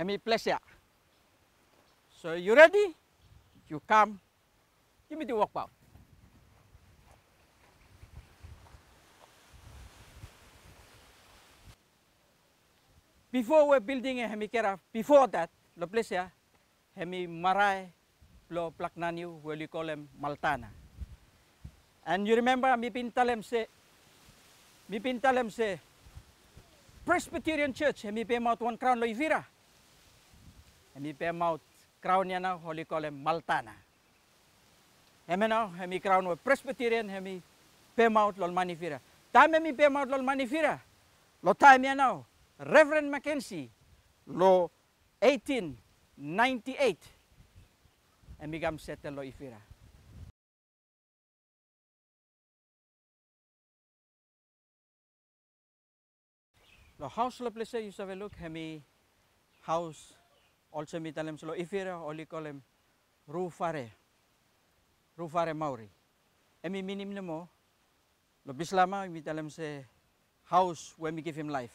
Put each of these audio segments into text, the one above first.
we, hemi pleasure. So you ready? You come. Give me the walk out. Before we're building a hemikera, before that, lo pleasure, hemi marai lo plaknanyu, where you call them maltana. And you remember, mi pintalem se, mi pintalem se, Presbyterian Church, hemi pay one crown lo ifira. Hemi pay out crown niya na, holy him maltana. Hemi na, hemi crown wa Presbyterian, hemi pay out lo manifira. Time hemi pay out lo manifira. Lo time yan now, Reverend Mackenzie, lo 1898, hemi gam settle lo ifira. Lo house lo place you look hemi house also mi talem slo ifira oli kolem rufare rufare mauri. Emi minim nemo. Lo bislama mi talem se house where we give him life.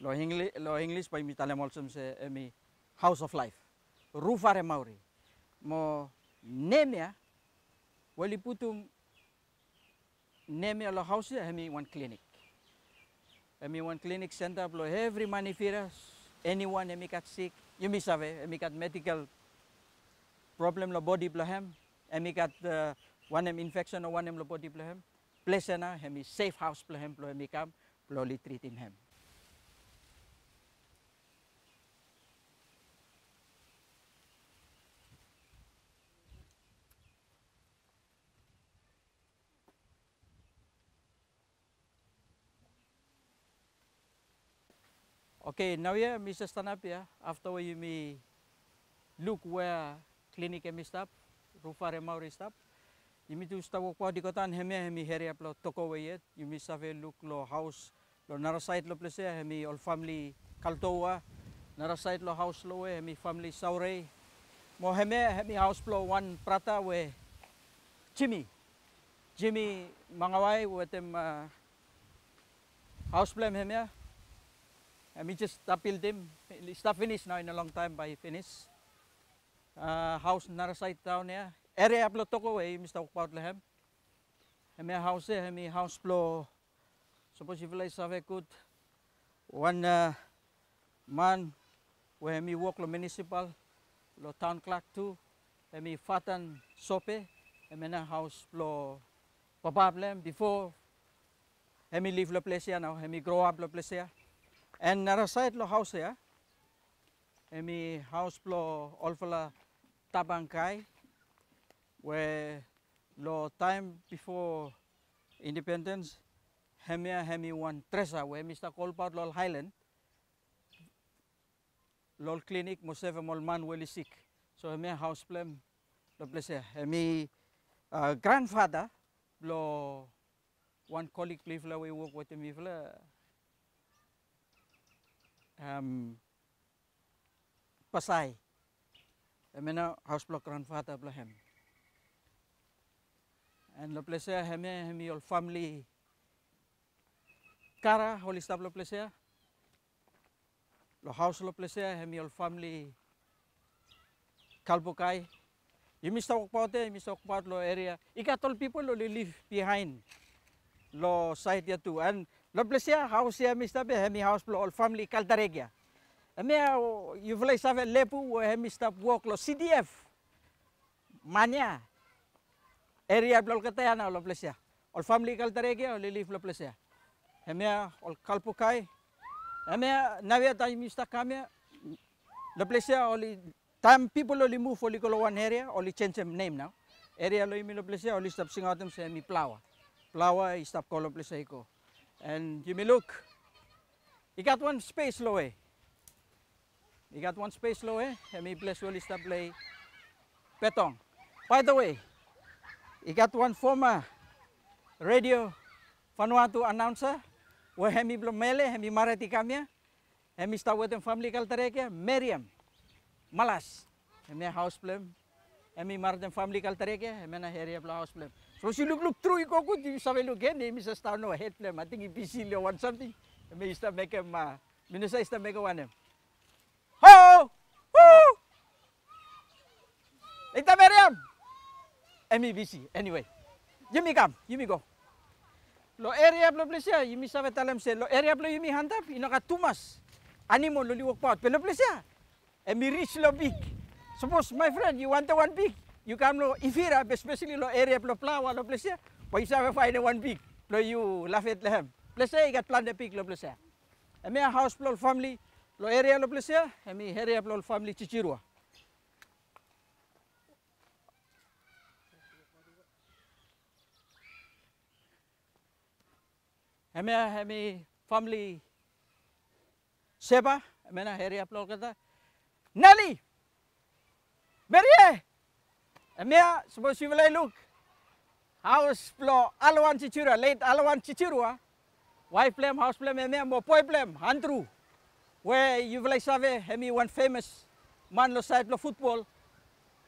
Lo english lo english pa mi talem also se emi house of life. Rufare mauri. Mo nemia wali putum nemia lo house hemi one clinic. Emi one clinic center blow every manifira anyone emi kat sick yumisave, emikat medical problem lo body blahem, emikat eh, uh, one em infection o one em lo body blahem, plesena hemi safe house blahem lo hemikam lo li treatin hem. Okay, now yeah, Mr. Stand up. After you may look where clinic may stop, Rufare Maori stop. You may to stop kwa di kotan hemi hemi heri aplo toko we yet. You may save look lo house lo nara side lo place hemi all family kaltoa. Nara side lo house lo we hemi family saure. Mo hemi hemi house lo one prata we Jimmy. Jimmy mangawai we tem uh, house plan hemi ya. And we just appealed him. It's not finished now in a long time by finish. Uh, house nara site down here. Area aplo toko way Mr. Ukpaut lehem. Hemi house eh, hemi house plo. Suppose if I have good one uh, man where hemi work lo municipal lo town clerk too. Hemi fatan sope. Hemi na house plo papablem before hemi leave lo place here now. Hemi grow up lo place here. And nara side lo house ya. Emi house plo olfala tabangkai where lo time before independence hemia hemi one tresa where Mr. Colpart lol Highland lol clinic mo seven mol man weli sick. So hemia house plan lo place hemi uh, grandfather lo one colleague play we work with him um, Pasay. Eme na house block grandfather blahem. And lo plesea heme hemi ol family kara holy stab lo plesea. Lo house lo plesea hemi ol family kalbukai. You miss talk about it, miss talk about lo area. Ikatol people lo live behind lo site ya tu. And Noblesea hausia mista be hemi house blo family Caldaregia. Me you vlei save lepu hemi sta worklo CDF. Mania. Area blo katayana Noblesea. Ol family Caldaregia ol lilif Noblesea. Hemi ol kalpukai. Hemi navia ta mista kame Noblesea ol time people only move only go one area only change him name now. Area lo imi Noblesea only stop singatem se hemi plawa. Plawa stop kolo Noblesea ko. And you may look, you got one space low eh. You got one space low eh. And may bless will play petong. By the way, you got one former radio Vanuatu announcer, where hemi blomele, hemi marati kamya, hemi sta with family kaltarekia, Miriam Malas, hemi house blem, hemi marati family kaltarekia, hemi na bla house blem. So si look look through ko ko di sabi look again, hemi sa star no head blem, I think he busy lo want something, hemi sta make him uh, Minusa is the mega one him. Ho! Woo! Ita Miriam! VBTC, anyway. Yumi come, Yumi go. Lo area blo plesia, Yumi sabe talam se, lo area blo Yumi handap, inaka tumas. Animo lo liwak pot, pero plesia. Emi reach lo big. Suppose, my friend, you want the one big. You come to Ifira, especially lo area lo Plawa, lo place where you we find one pig, lo you laugh at them. Place you got plant a pig lo place. I mean house lo family, lo area lo place, I mean area lo family Chichirua. हमें हमें family सेवा मैंने हेरी आप लोग कहता नली मेरी hemi a suppose you will look. House plo alawan chichura, late alawan chichurua. Wife plem, house plem, hemi a mo poi plem, handru. Where you will save hemi one famous man lo side lo football.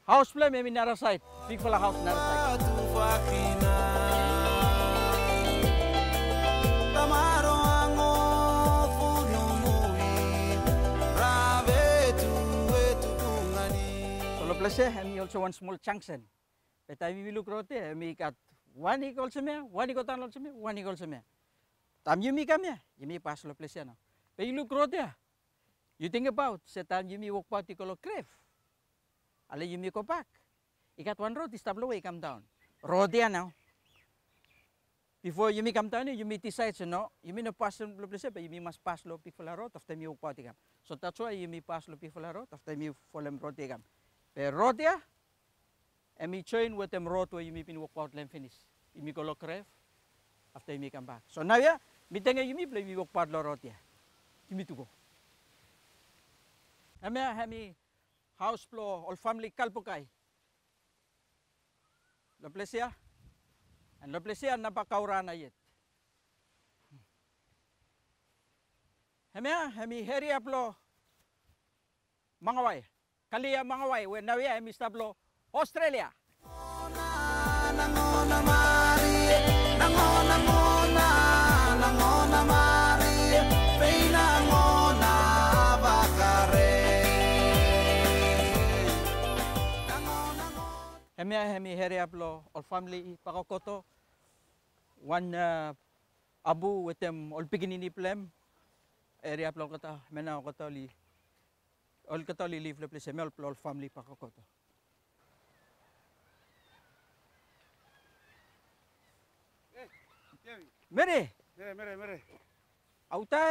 House plem hemi nara side, big house nara side. Pleseh and also one small junction. But I will look rote, eh, we got one equal to me, one equal to me, one equal to me. Tam you me come here, you pass lo Pleseh you look you think about, setan you me walk out, you call. Ale you go back. You got one road, stop low, come down. Road ya now. Before you may come down, you may decide, you know, you may not pass lo place, but you may must pass lo a road after me walk out. So that's why you may pass lo a road after me follow road, you. Eh, Rodea, ya? e mi join with them roto e mi pin walk out finish. E mi kolo ref after e come. So now ya, mi tenga e mi play mi walk lo rotea. E tugo. tuko. E me ha mi house floor all family kalpokai. Lo plesia. And lo plesia na kaurana yet. Hemia, hemi heri aplo mangawai. kalia mangaway we nawia mi stablo Australia nangona mari nangona mona nangona mari peina ngona bakare hemia hemi heri aplo all family pakokoto. One uh, abu wetem all piginini plem. Area aplo kota mena kota li. अलिकति अलि लिभले प्लेस हेमेल प्लल फार्म लिपाको कता मेरे मेरे मेरे औता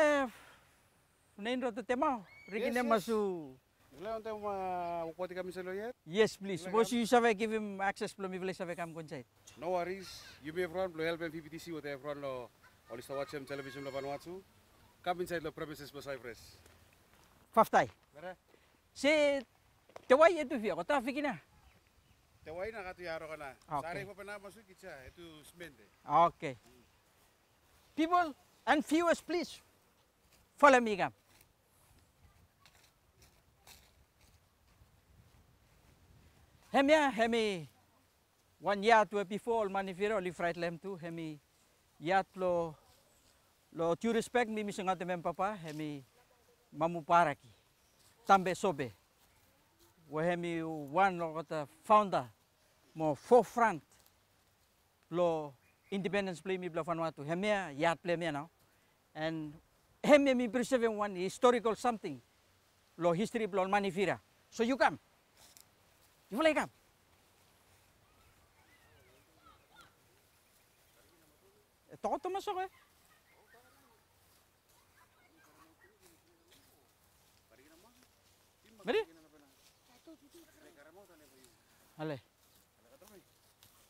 नैन र त तेमा रिकिने मासु Yes, please. Boss, you survey, give him access to me. Please, survey, come on. No worries. You be everyone, blow help and PPTC with everyone. Lo, all is to television. Lo, Vanuatu. Come inside the premises, boss. I. Faftai. Where? Si tawai itu via kota fikina. Tawai na katuyaro ka na. Okay. Sari mo pa na masuk kitsa. Ito smende. Okay. People and viewers, please follow me. Kam. Hem ya, hemi one yard we before manifiro li fright lem tu hemi yard lo lo tu respect mi misengat mem papa hemi mamu paraki tambe Sope. We hemi one lo kata founder mo forefront lo independence play mi bla Vanuatu hemia yard play mi now and hemia mi preserve one historical something. Lo history lo manifira so you come. You will come. Toko to masok eh. Mari. Ale.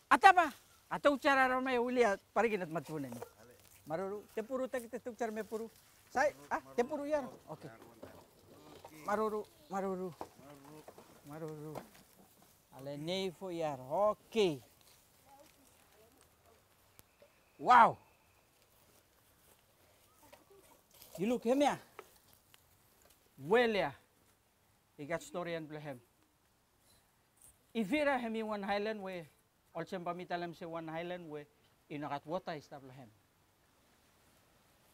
Ata ba? Ata ucara ron may ya, uli at parigin at. Maruru. Tepuro ta kita ucara may puro. Say, ah, tepuro yan. Oke. Maruru, maruru. Maruru. Ale nei fo yar. Wow. You look him ya. Well, yeah. He got story and blehem. Ifira hemi one highland way. Also pamitalam sa one highland way. Inakat wata is tablehem.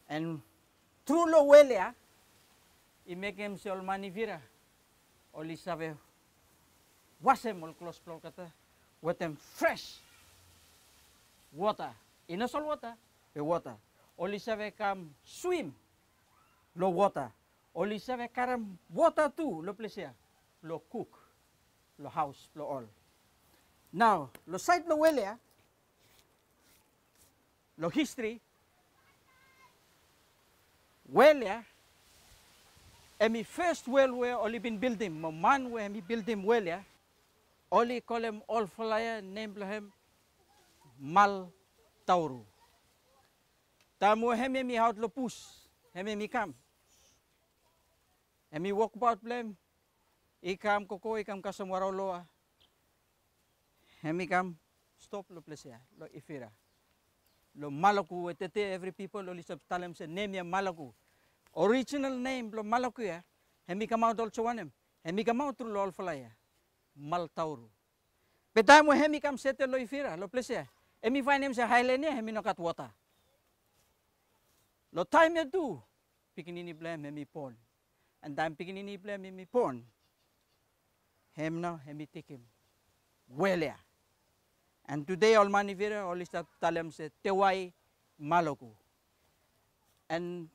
And through lo ya. i make him se ol manivira. Oli wasem ol close floor kata with them fresh water. Ina sol water, the water. Oli sabe kam swim lo water. Oli sabe karam water tu lo plesia. Lo cook, lo house, lo all. Now, lo site lo welia, ah, lo history, well welia, ah, emi first well where oli been building, mo man where emi building welia, ah, oli kolem all falaya name lahem mal tauru. Tamu hemi mi haut lo pus, hemi mi kam. Hemi mi wok baut blem. I kam koko, i kam kasam warau loa. E kam stop lo plesia, lo ifira. Lo malaku etete every people lo lisap talem se name ya malaku. Original name lo malaku ya. Hemi mi kam out dol chowanem. E mi kam out lo alfalaya. Mal tauru. Betai mo kam sete lo ifira, lo plesia. hemi mi fainem se hailenia ya, hemi nokat wata. Lo time ya tu, Pikinini blem blame hemi pon. And time pikinini blem hemi pon. Hem na hemi tikim. Welia. And today all manivira all is that talem se tewai maloku. And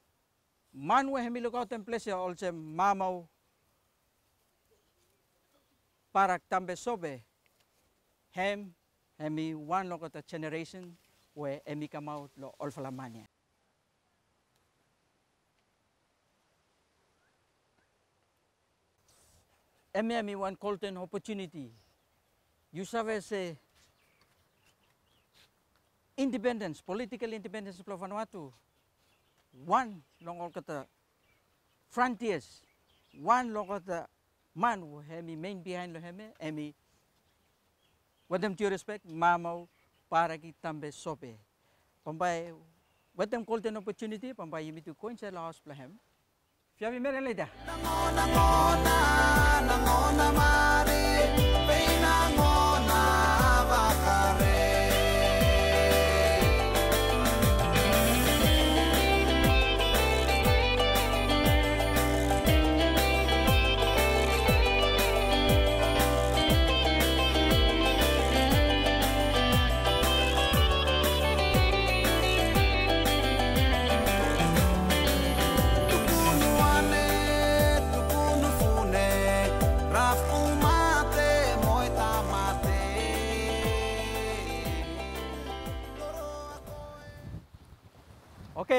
man we hemi lukaw templesya all se mamau parak tambe Sope hem hemi one lokota generation we emi kamau lo olfalamania. Emi one golden opportunity. You sabe se independence, political independence of Vanuatu. One long kata frontiers. One long kata man who hemi main behind lo hemi them due respect mamau para ki tambe sope. Pambai them golden opportunity pambai yimi tu coin sa laos plahem. Fiabi meron. Nangona, nangona mari,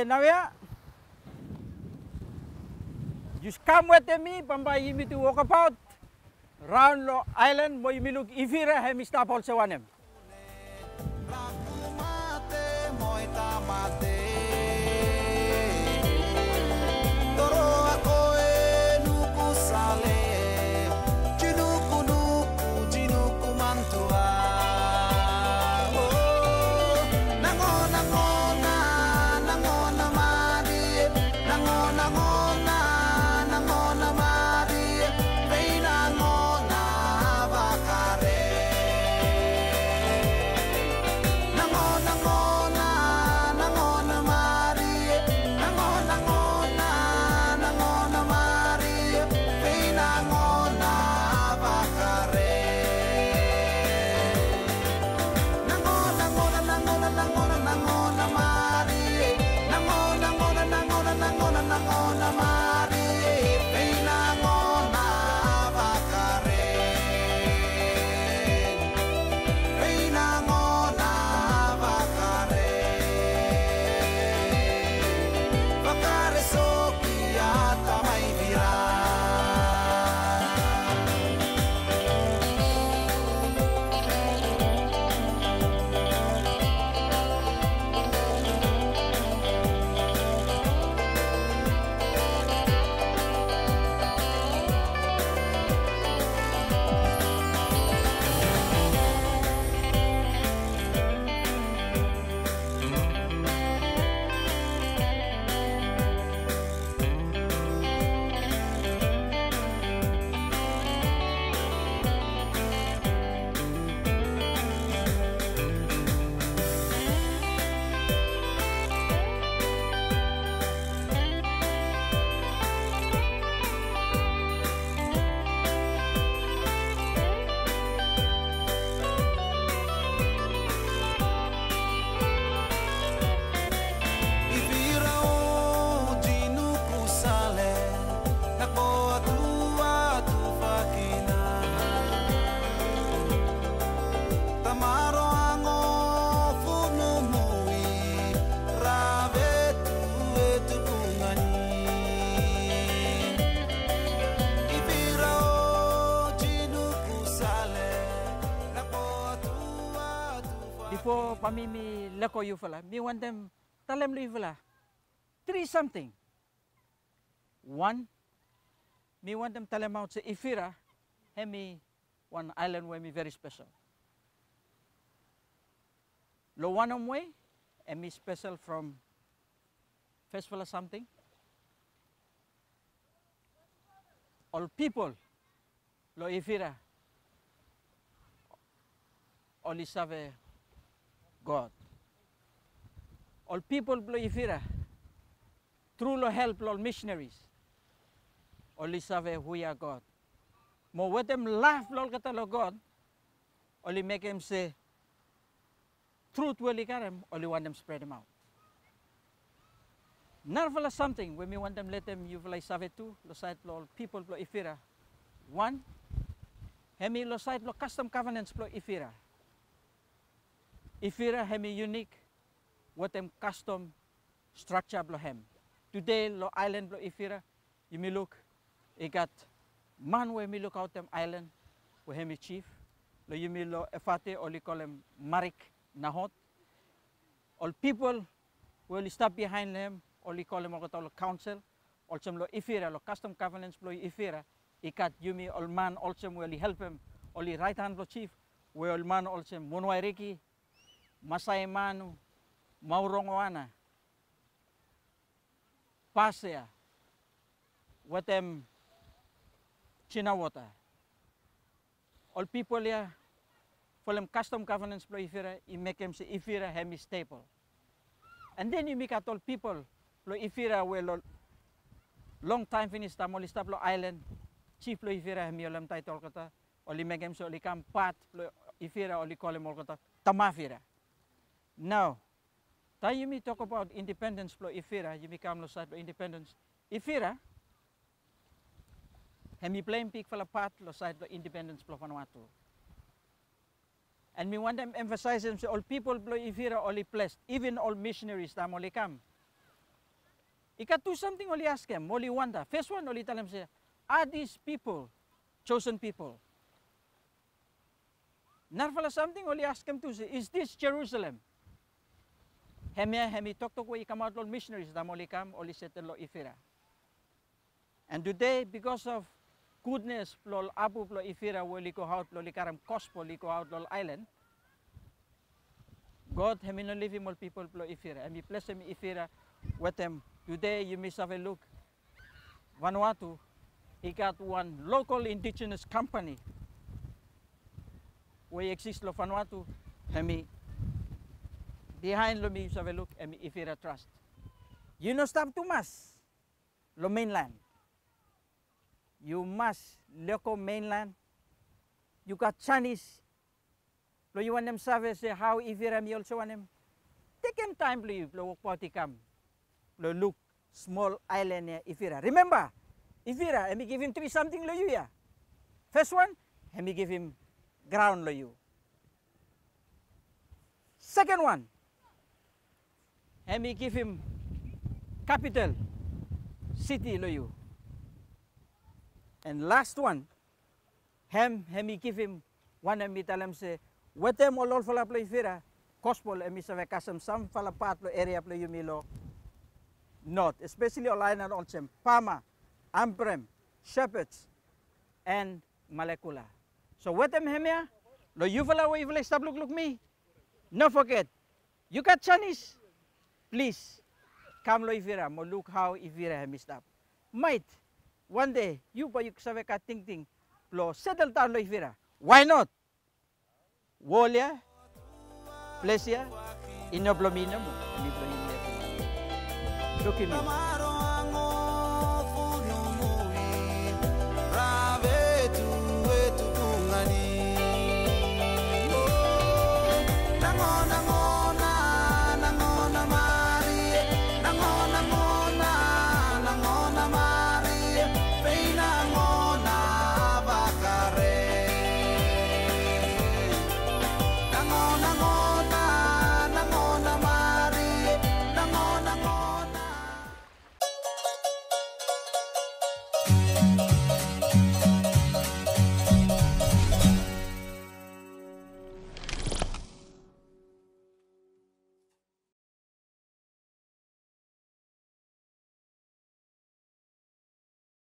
Ya. Just come with me, pambai yimi tu walk about. Round island, mo yimi look ifira hemi stop also wanem. Before pamimi leko yufala, me want them talem lo yufala. Three something. One, me want them tell them out say Ifira, hemi one island where me very special. Lo one way, and special from festival or something. All people, lo Ifira, only serve God. All people lo Ifira, through lo help lo missionaries, only save we are God. Mo them laugh lol kata lo God, only make them say, truth will them, only want them spread them out. Narvala something when we want them let them you like save too, lo site lo people lo ifira. One, hemi lo site lo custom covenants lo ifira. Ifira hemi unique, what them custom structure lo hem. Today lo island lo ifira, you may look, it got man where me look out them island, where hemi chief, lo you may lo efate call him Marik Nahot. All people will stop behind them, or li call him or lo council, also lo ifira, lo custom covenants lo ifira, ikat yumi all man also will help him, or li right hand lo chief, where all man also monwairiki, Masai Manu, Maurongoana, Pasea, Watem Chinawata. All people here, for them custom governance plo ifira, i make them say ifira hemi staple. And then you make at all people, plo ifira well long time finish tamol staplo island, chief plo ifira hemi olam title kata, oli make them so oli kam pat plo ifira oli all kata tamafira. Now, tayo you may talk about independence ifira, you become lo side plo independence. Ifira, hemi playing peak fala part lo side plo independence plo Vanuatu. And we want them emphasize them all people plo ifira only blessed, even all missionaries tam only come. do something only ask them, only wonder. First one only tell them say, are these people chosen people? Narfala something only ask them to say, is this Jerusalem? Hemia hemi tok tok way come out all missionaries tam only come only ifira. And today because of goodness lol abu lo ifira wo liko out lo likaram gospel liko out lol island. God hemi no live all people lo ifira. We bless him ifira with them. Today you must have a look. Vanuatu, he got one local indigenous company We exist lo Vanuatu, hemi behind lo mi have a look hemi ifira trust. You no stop too much lo mainland. You must local mainland. You got Chinese. Lo you want them service how ifira mi also want them. Take them time please lo party come. Lo look small island here ifira. Remember, ifira, let me give him three something lo you ya. First one, let me give him ground lo you. Second one, let we give him capital, city lo you. And last one, hem hemi give him one hemi him say, wetem olol fala play fira, gospel emi sa kasam sam fala pat lo area play yumilo. Not, especially and olchem, Paama, Ambrym, Shepherds, and Malekula. So wetem hemia, lo you fala way fala look look me. No forget, you got Chinese, please come lo ifira, mo look how ifira hemi stop. Might, one day, you pa yuk sabe ka ting ting, lo settle down lo ifira. Why not? Wolia, plesia, inoblomina mo, mo. Look at me. Oh, nango